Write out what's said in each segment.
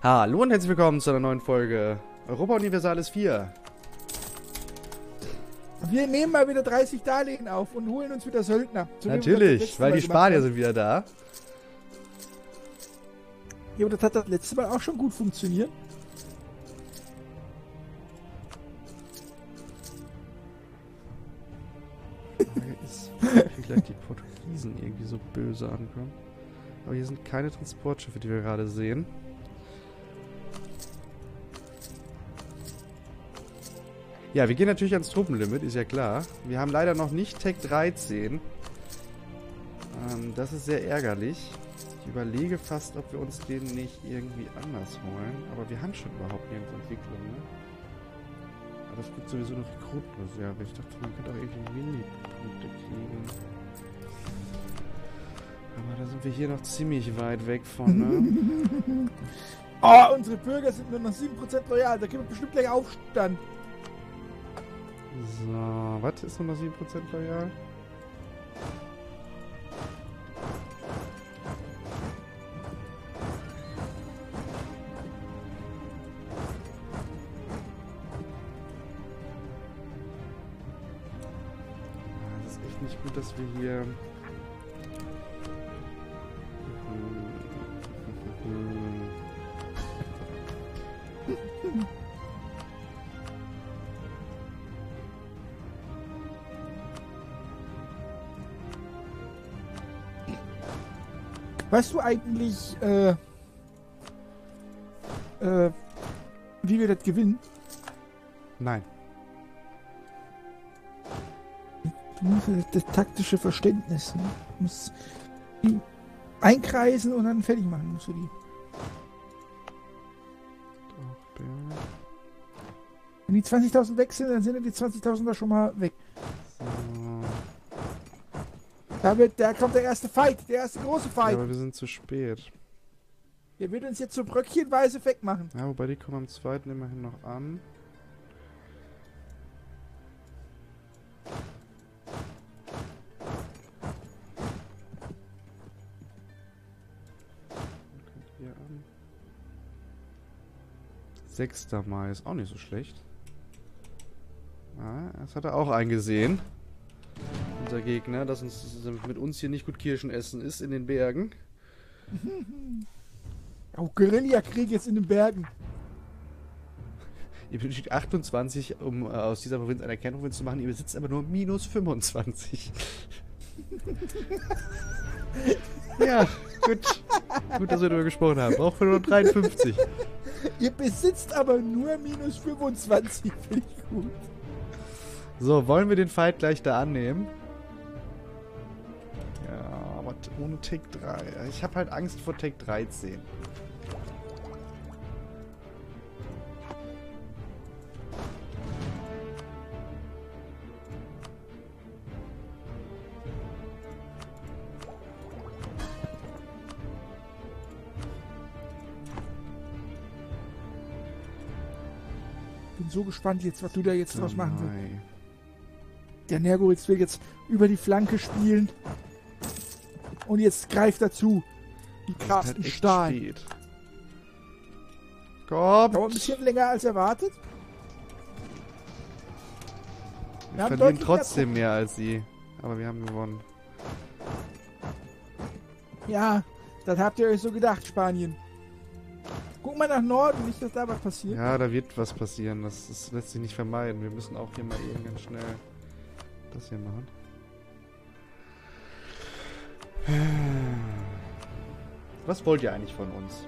Hallo und herzlich willkommen zu einer neuen Folge Europa Universalis 4. Wir nehmen mal wieder 30 Darlehen auf und holen uns wieder Söldner. So Natürlich, weil die Spanier sind wieder da. Ja, aber das hat das letzte Mal auch schon gut funktioniert. wie gleich die Portugiesen irgendwie so böse ankommen. Aber hier sind keine Transportschiffe, die wir gerade sehen. Ja, wir gehen natürlich ans Truppenlimit, ist ja klar. Wir haben leider noch nicht Tech 13. Ähm, das ist sehr ärgerlich. Ich überlege fast, ob wir uns den nicht irgendwie anders holen. Aber wir haben schon überhaupt nirgends Entwicklung, ne? Aber es gibt sowieso noch Rekrutenreserve. Ich dachte, man könnte auch irgendwie Mini-Punkte kriegen. Aber da sind wir hier noch ziemlich weit weg von, ne? oh, unsere Bürger sind nur noch 7% loyal. Da gibt es bestimmt gleich Aufstand. So, was ist nochmal 7% loyal? Das ist echt nicht gut, dass wir hier Weißt du eigentlich, äh, äh, wie wir das gewinnen? Nein. Das, das taktische Verständnis. Ne? Du musst die einkreisen und dann fertig machen musst du die. Wenn die 20.000 weg sind, dann sind die 20.000 da schon mal weg. Da, wird, da kommt der erste Fight, der erste große Fight. Ja, aber wir sind zu spät. Der wird uns jetzt so bröckchenweise wegmachen. Ja, wobei die kommen am zweiten immerhin noch an. Sechster Mai ist auch nicht so schlecht. Ah, das hat er auch eingesehen unser Gegner, dass uns mit uns hier nicht gut Kirschen essen ist in den Bergen. Oh, Guerillakrieg jetzt in den Bergen. Ihr benötigt 28, um äh, aus dieser Provinz eine Kernprovinz zu machen. Ihr besitzt aber nur minus 25. ja, gut. Gut, dass wir darüber gesprochen haben. Braucht nur 53. Ihr besitzt aber nur minus 25. Finde ich gut. So, wollen wir den Fight gleich da annehmen? Ohne Tick 3. Ich habe halt Angst vor Tick 13. bin so gespannt jetzt, was du da jetzt draus machen willst. Der Nergoritz will jetzt über die Flanke spielen. Und jetzt greift er zu. Die Karten halt Stahl. Spät. Kommt. Dauert ein bisschen länger als erwartet. Wir, wir verlieren trotzdem mehr als sie. Aber wir haben gewonnen. Ja, das habt ihr euch so gedacht, Spanien. Guck mal nach Norden, nicht, dass da was passiert. Ja, da wird was passieren. Das, das lässt sich nicht vermeiden. Wir müssen auch hier mal eben ganz schnell das hier machen. Was wollt ihr eigentlich von uns?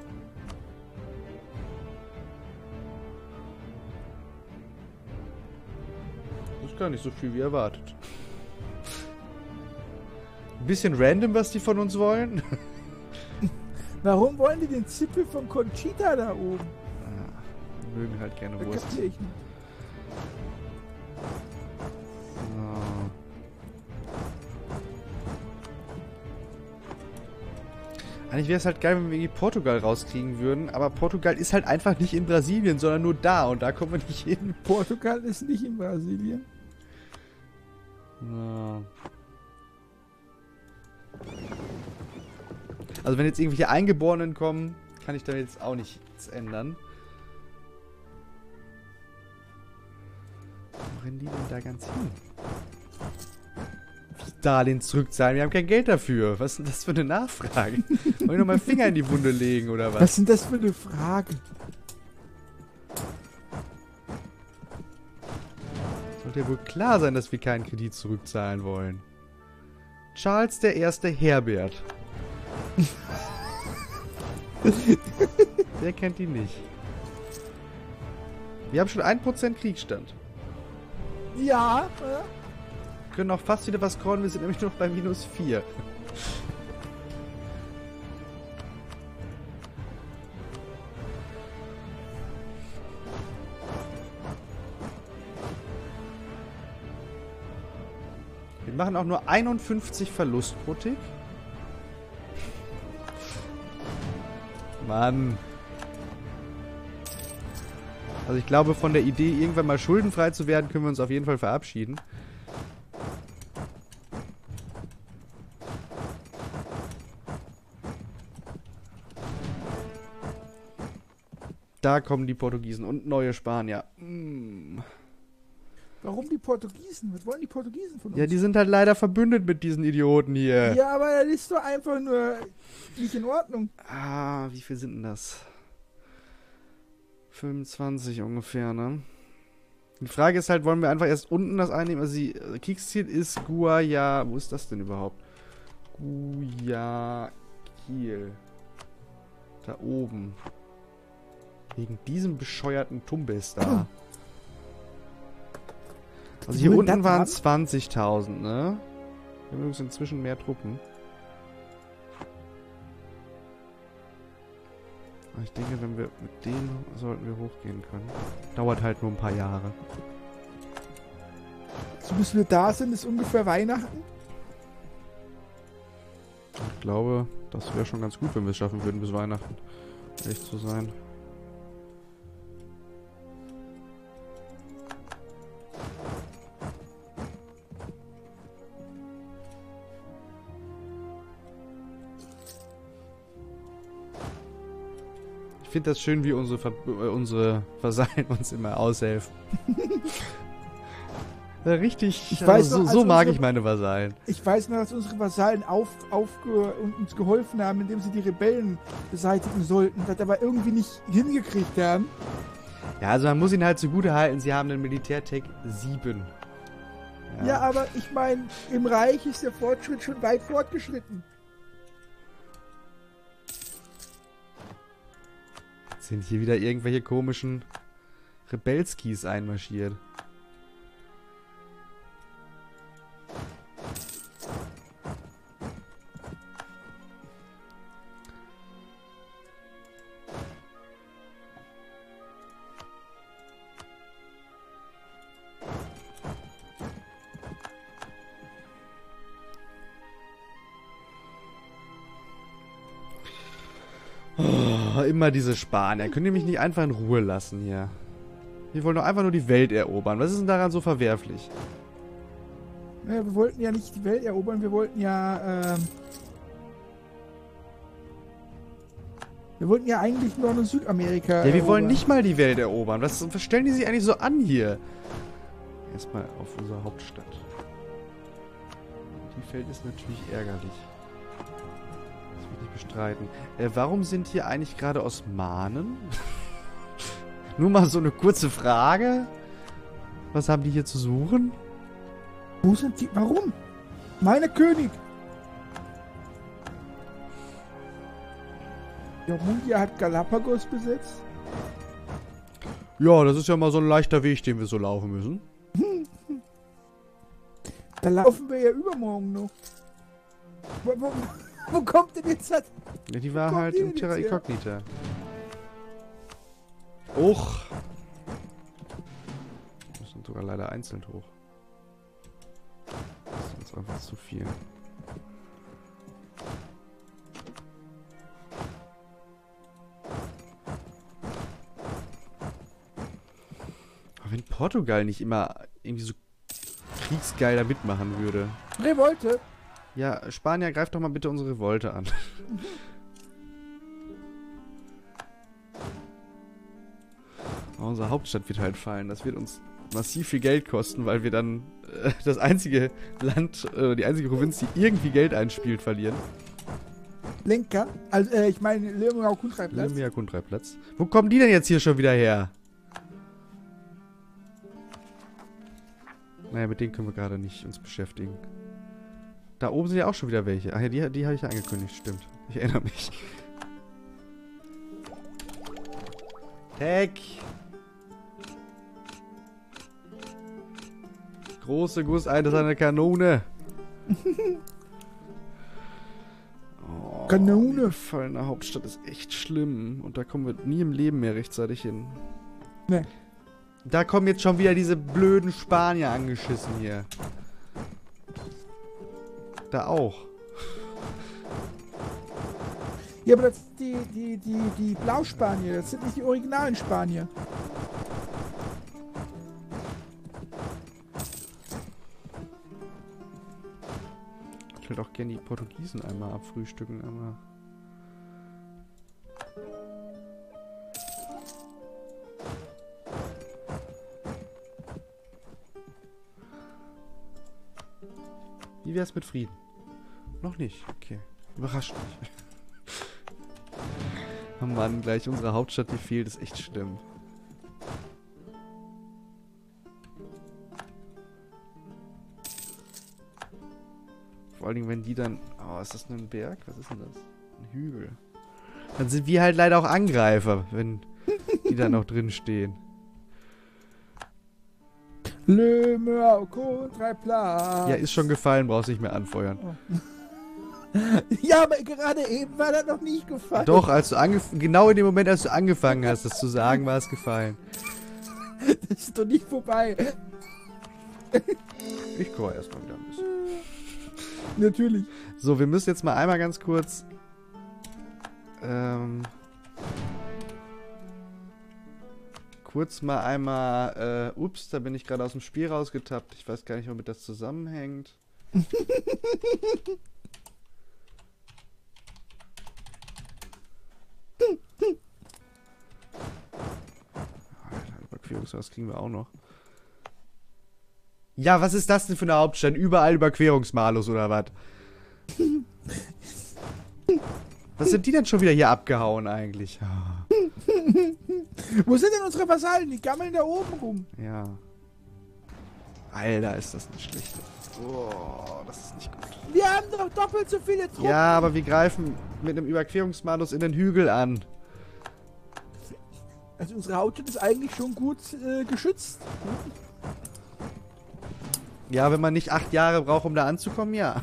Das ist gar nicht so viel wie erwartet. Ein bisschen random, was die von uns wollen. Warum wollen die den Zipfel von Conchita da oben? Ah, mögen halt gerne Wurst. Eigentlich wäre es halt geil, wenn wir Portugal rauskriegen würden, aber Portugal ist halt einfach nicht in Brasilien, sondern nur da und da kommen wir nicht hin. Portugal ist nicht in Brasilien. Ja. Also wenn jetzt irgendwelche Eingeborenen kommen, kann ich da jetzt auch nichts ändern. Wo rennen die denn da ganz hin? Darlehen zurückzahlen. Wir haben kein Geld dafür. Was ist denn das für eine Nachfrage? Wollen wir nochmal Finger in die Wunde legen oder was? Was sind das für eine Frage? Sollte ja wohl klar sein, dass wir keinen Kredit zurückzahlen wollen. Charles der erste Herbert. Wer kennt ihn nicht? Wir haben schon 1% Kriegsstand. Ja. Wir können auch fast wieder was scrollen, wir sind nämlich noch bei minus 4. Wir machen auch nur 51 Verlust pro Tick. Mann. Also ich glaube, von der Idee, irgendwann mal schuldenfrei zu werden, können wir uns auf jeden Fall verabschieden. Da kommen die Portugiesen und neue Spanier. Mm. Warum die Portugiesen? Was wollen die Portugiesen von uns? Ja, die sind halt leider verbündet mit diesen Idioten hier. Ja, aber das ist doch einfach nur nicht in Ordnung. Ah, wie viel sind denn das? 25 ungefähr, ne? Die Frage ist halt, wollen wir einfach erst unten das einnehmen? Also, die äh, Kriegsziel ist Guaya. Wo ist das denn überhaupt? Guayaquil. Da oben. Wegen diesem bescheuerten Tumbes da. Also hier unten waren 20.000, ne? Wir haben übrigens inzwischen mehr Truppen. Aber ich denke, wenn wir mit denen sollten wir hochgehen können. Dauert halt nur ein paar Jahre. So bis wir da sind, ist ungefähr Weihnachten. Ich glaube, das wäre schon ganz gut, wenn wir es schaffen würden bis Weihnachten. Echt zu sein. Ich finde das schön, wie unsere, Ver äh, unsere Vasallen uns immer aushelfen. Ja, Richtig. Ich also weiß so, noch, so mag unsere- ich meine Vasallen. Ich weiß noch, dass unsere Vasallen auf, und uns geholfen haben, indem sie die Rebellen beseitigen sollten, das aber irgendwie nicht hingekriegt haben. Ja, also man muss ihnen halt zugute halten, sie haben einen Militärtech 7. Ja, aber ich meine, im Reich ist der Fortschritt schon weit fortgeschritten. Sind hier wieder irgendwelche komischen Rebelskis einmarschiert. Immer diese Spanier. Könnt ihr mich nicht einfach in Ruhe lassen hier? Wir wollen doch einfach nur die Welt erobern. Was ist denn daran so verwerflich? Naja, wir wollten ja nicht die Welt erobern, wir wollten ja, ähm, wir wollten ja eigentlich Nord- und Südamerika Ja, wir erobern. wollen nicht mal die Welt erobern. Was, was stellen die sich eigentlich so an hier? Erstmal auf unsere Hauptstadt. Die Feld ist natürlich ärgerlich. Nicht bestreiten. Äh, warum sind hier eigentlich gerade Osmanen? Nur mal so eine kurze Frage. Was haben die hier zu suchen? Wo sind die? Warum? Meine König! Ja, Mundia hat Galapagos besetzt. Ja, das ist ja mal so ein leichter Weg, den wir so laufen müssen. Da laufen wir ja übermorgen noch. Wo, kommt denn jetzt das? Ja, die war halt im Terra? Incognita. Och. Wir sind sogar leider einzeln hoch. Das ist uns einfach zu viel. Aber wenn Portugal nicht immer irgendwie so kriegsgeil da mitmachen würde. Revolte. Ja, Spanier, greif doch mal bitte unsere Revolte an. unsere Hauptstadt wird halt fallen. Das wird uns massiv viel Geld kosten, weil wir dann äh, das einzige Land, äh, die einzige Provinz, die irgendwie Geld einspielt, verlieren. Lenka? Also, äh, ich meine, Lemminger Kundreiplatz. Lemminger Kundreiplatz. Wo kommen die denn jetzt hier schon wieder her? Naja, mit denen können wir gerade nicht uns beschäftigen. Da oben sind ja auch schon wieder welche. Ach ja, die, die habe ich ja angekündigt, stimmt. Ich erinnere mich. Tech! Große Guss, eine seine Kanone. oh, Kanone. Die gefallene Hauptstadt ist echt schlimm. Und da kommen wir nie im Leben mehr rechtzeitig hin. Nee. Da kommen jetzt schon wieder diese blöden Spanier angeschissen hier. Da auch. Ja, aber das sind die, die, die, die Blauspanier, das sind nicht die originalen Spanier. Ich will doch gerne die Portugiesen einmal abfrühstücken, aber. Wie wär's mit Frieden? Noch nicht, okay. Überrascht mich. oh Mann, gleich unsere Hauptstadt, die fehlt, ist echt schlimm. Vor allen Dingen, wenn die dann... Oh, ist das nur ein Berg? Was ist denn das? Ein Hügel. Dann sind wir halt leider auch Angreifer, wenn die da noch drin stehen. Le Meur. Ja, ist schon gefallen, brauchst nicht mehr anfeuern. Ja, aber gerade eben war das noch nicht gefallen. Doch, als du genau in dem Moment, als du angefangen hast, das zu sagen, war es gefallen. Das ist doch nicht vorbei. Ich koche erstmal wieder ein bisschen. Natürlich. So, wir müssen jetzt mal einmal ganz kurz. Ähm, kurz mal einmal. Äh, ups, da bin ich gerade aus dem Spiel rausgetappt. Ich weiß gar nicht, womit das zusammenhängt. Alter, Überquerungshaus kriegen wir auch noch. Ja, was ist das denn für eine Hauptstadt? Überall Überquerungsmalus oder was? Was sind die denn schon wieder hier abgehauen eigentlich? Ja. Wo sind denn unsere Vasallen? Die gammeln da oben rum. ja. Alter, ist das nicht schlecht. Oh, das ist nicht gut. Wir haben doch doppelt so viele Truppen. Ja, aber wir greifen mit einem Überquerungsmalus in den Hügel an. Also unsere Hauptstadt ist eigentlich schon gut äh, geschützt. Ja, wenn man nicht acht Jahre braucht, um da anzukommen, ja.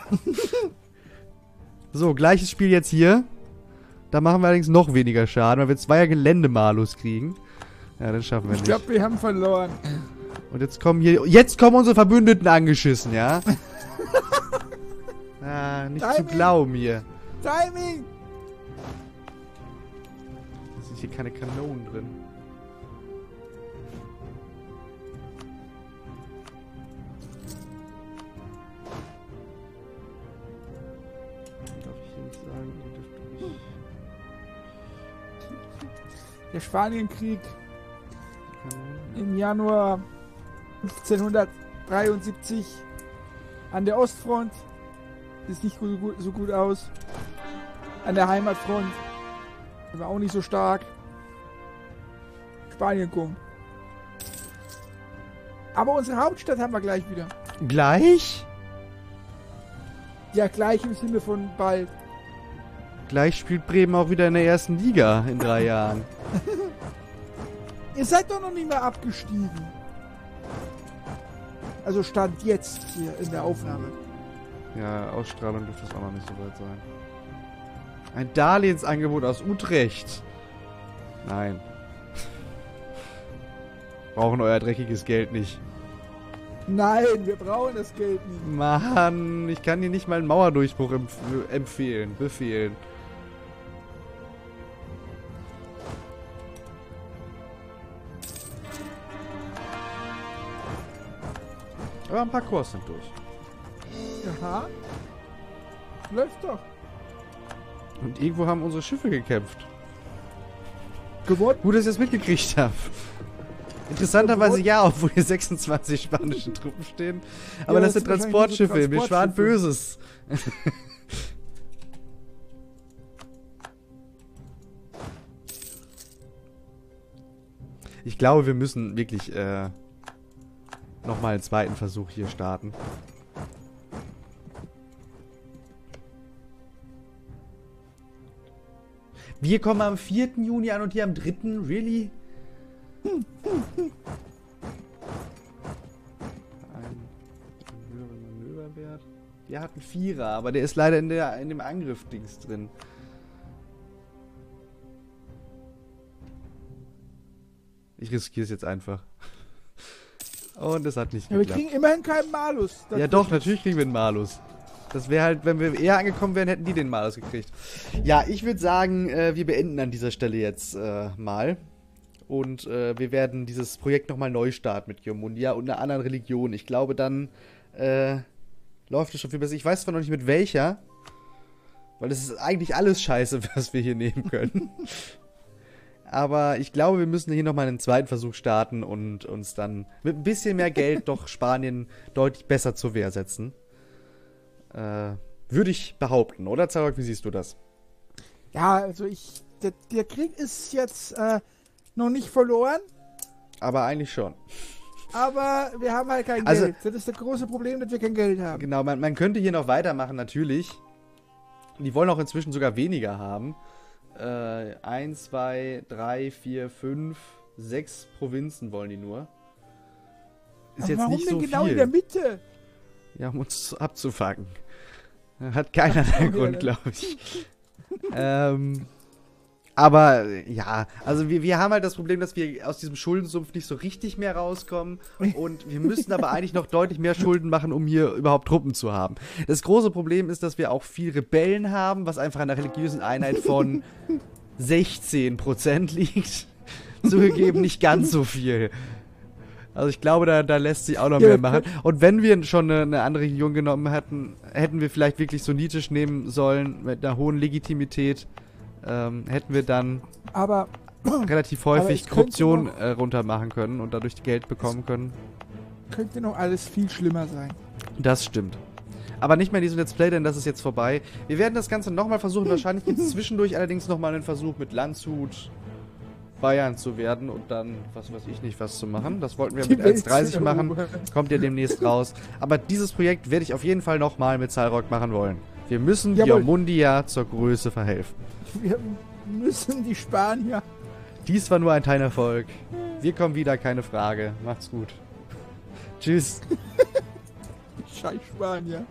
so, gleiches Spiel jetzt hier. Da machen wir allerdings noch weniger Schaden, weil wir zweier Geländemalus kriegen. Ja, das schaffen wir Ich nicht. glaube, wir haben verloren. Und jetzt kommen hier. Jetzt kommen unsere Verbündeten angeschissen, ja? ah, nicht zu Timing. glauben hier. Timing! Da sind hier keine Kanonen drin. Der Spanienkrieg im Januar 1573 an der Ostfront ist nicht so gut, so gut aus. An der Heimatfront war auch nicht so stark. Spanien kommt. Aber unsere Hauptstadt haben wir gleich wieder. Gleich? Ja, gleich im Sinne von bald. Gleich spielt Bremen auch wieder in der ersten Liga in drei Jahren. Ihr seid doch noch nicht mehr abgestiegen. Also stand jetzt hier in der Aufnahme. Ja, Ausstrahlung dürfte es auch noch nicht so weit sein. Ein Darlehensangebot aus Utrecht. Nein. Brauchen euer dreckiges Geld nicht. Nein, wir brauchen das Geld nicht. Mann, ich kann dir nicht mal einen Mauerdurchbruch empf empfehlen, befehlen. Aber ein paar Kurs sind durch. Aha. Läuft doch. Und irgendwo haben unsere Schiffe gekämpft. Gewonnen. Gut, dass ich das mitgekriegt habe. Interessanterweise ja, obwohl hier 26 spanische Truppen stehen. Aber ja, das, sind Transportschiffe, Transportschiffe, wir schwan Böses. ich glaube, wir müssen wirklich äh, nochmal einen zweiten Versuch hier starten. Wir kommen am 4. Juni an und hier am 3. Really? Ein höheren Manöverwert. Der hat einen Vierer, aber der ist leider in, der, in dem Angriff-Dings drin. Ich riskiere es jetzt einfach. Und es hat nicht ja, geklappt. Wir kriegen immerhin keinen Malus. Ja doch, natürlich kriegen wir einen Malus. Das wäre halt, wenn wir eher angekommen wären, hätten die den Malus gekriegt. Ja, ich würde sagen, äh, wir beenden an dieser Stelle jetzt äh, mal. Und äh, wir werden dieses Projekt nochmal neu starten mit Geomundia und einer anderen Religion. Ich glaube, dann äh, läuft es schon viel besser. Ich weiß zwar noch nicht mit welcher, weil es ist eigentlich alles scheiße, was wir hier nehmen können. Aber ich glaube, wir müssen hier nochmal einen zweiten Versuch starten und uns dann mit ein bisschen mehr Geld doch Spanien deutlich besser zur Wehr setzen. Äh, würde ich behaupten, oder Zarok, wie siehst du das? Ja, also ich. Der, der Krieg ist jetzt äh, noch nicht verloren. Aber eigentlich schon. Aber wir haben halt kein also, Geld. Das ist das große Problem, dass wir kein Geld haben. Genau, man, man könnte hier noch weitermachen, natürlich. Die wollen auch inzwischen sogar weniger haben. Äh, 1, 2, 3, 4, 5, 6 Provinzen wollen die nur. Ist Aber jetzt warum nicht so denn genau viel. in der Mitte? Ja, um uns abzufangen. Hat keiner einen Grund, glaube ich. ähm, aber ja, also wir, wir haben halt das Problem, dass wir aus diesem Schuldensumpf nicht so richtig mehr rauskommen. Und wir müssen aber eigentlich noch deutlich mehr Schulden machen, um hier überhaupt Truppen zu haben. Das große Problem ist, dass wir auch viel Rebellen haben, was einfach an der religiösen Einheit von 16% liegt. Zugegeben, nicht ganz so viel. Also ich glaube, da, da lässt sich auch noch ja, mehr machen. Und wenn wir schon eine, eine, andere Region genommen hätten, hätten wir vielleicht wirklich sonitisch nehmen sollen, mit einer hohen Legitimität, ähm, hätten wir dann aber, relativ häufig Korruption noch, äh, runtermachen können und dadurch Geld bekommen können. Könnte noch alles viel schlimmer sein. Das stimmt. Aber nicht mehr in diesem Let's Play, denn das ist jetzt vorbei. Wir werden das Ganze nochmal versuchen. Wahrscheinlich gibt es zwischendurch allerdings nochmal einen Versuch mit Landshut, Bayern zu werden und dann, was weiß ich nicht, was zu machen. Das wollten wir Die mit 1.30 machen. Kommt ja demnächst raus. Aber dieses Projekt werde ich auf jeden Fall nochmal mit Zahlrock machen wollen. Wir müssen Geomundia zur Größe verhelfen. Wir müssen die Spanier. Dies war nur ein Teilerfolg. Wir kommen wieder, keine Frage. Macht's gut. Tschüss. Scheiß Spanier.